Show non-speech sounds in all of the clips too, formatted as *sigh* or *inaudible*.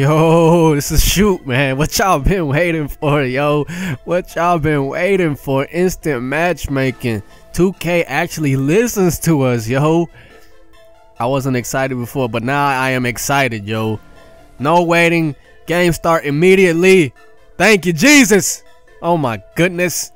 Yo, this is shoot, man. What y'all been waiting for, yo? What y'all been waiting for? Instant matchmaking. 2K actually listens to us, yo. I wasn't excited before, but now I am excited, yo. No waiting. Game start immediately. Thank you, Jesus. Oh my goodness.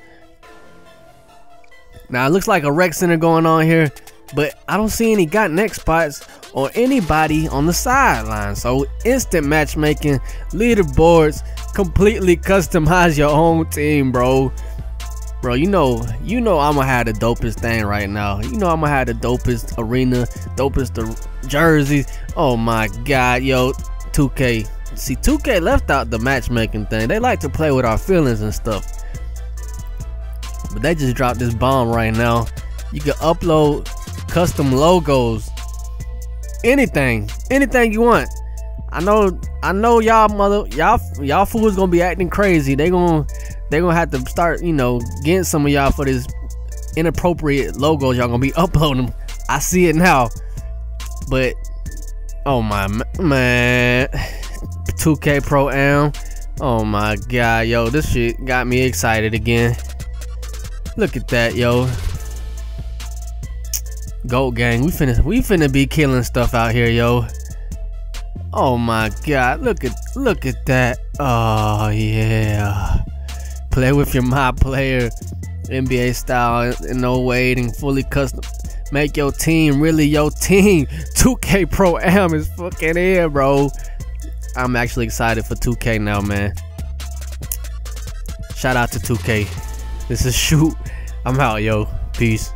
Now it looks like a rec center going on here, but I don't see any got next spots or anybody on the sideline. So instant matchmaking, leaderboards, completely customize your own team, bro. Bro, you know, you know I'ma have the dopest thing right now. You know I'ma have the dopest arena, dopest jerseys. Oh my god, yo, 2K. See, 2K left out the matchmaking thing. They like to play with our feelings and stuff. But they just dropped this bomb right now. You can upload custom logos anything, anything you want. I know, I know y'all mother, y'all, y'all fools gonna be acting crazy. They gonna, they gonna have to start, you know, getting some of y'all for this inappropriate logos y'all gonna be *laughs* uploading. Them. I see it now, but oh my man, *sighs* 2K Pro Am. Oh my god, yo, this shit got me excited again. Look at that, yo. Goat gang, we finna we finna be killing stuff out here, yo. Oh my god, look at look at that. Oh yeah. Play with your my player. NBA style and no waiting, fully custom. Make your team really your team. *laughs* 2K Pro Am is fucking here, bro. I'm actually excited for 2K now, man. Shout out to 2K. This is *laughs* shoot. I'm out, yo. Peace.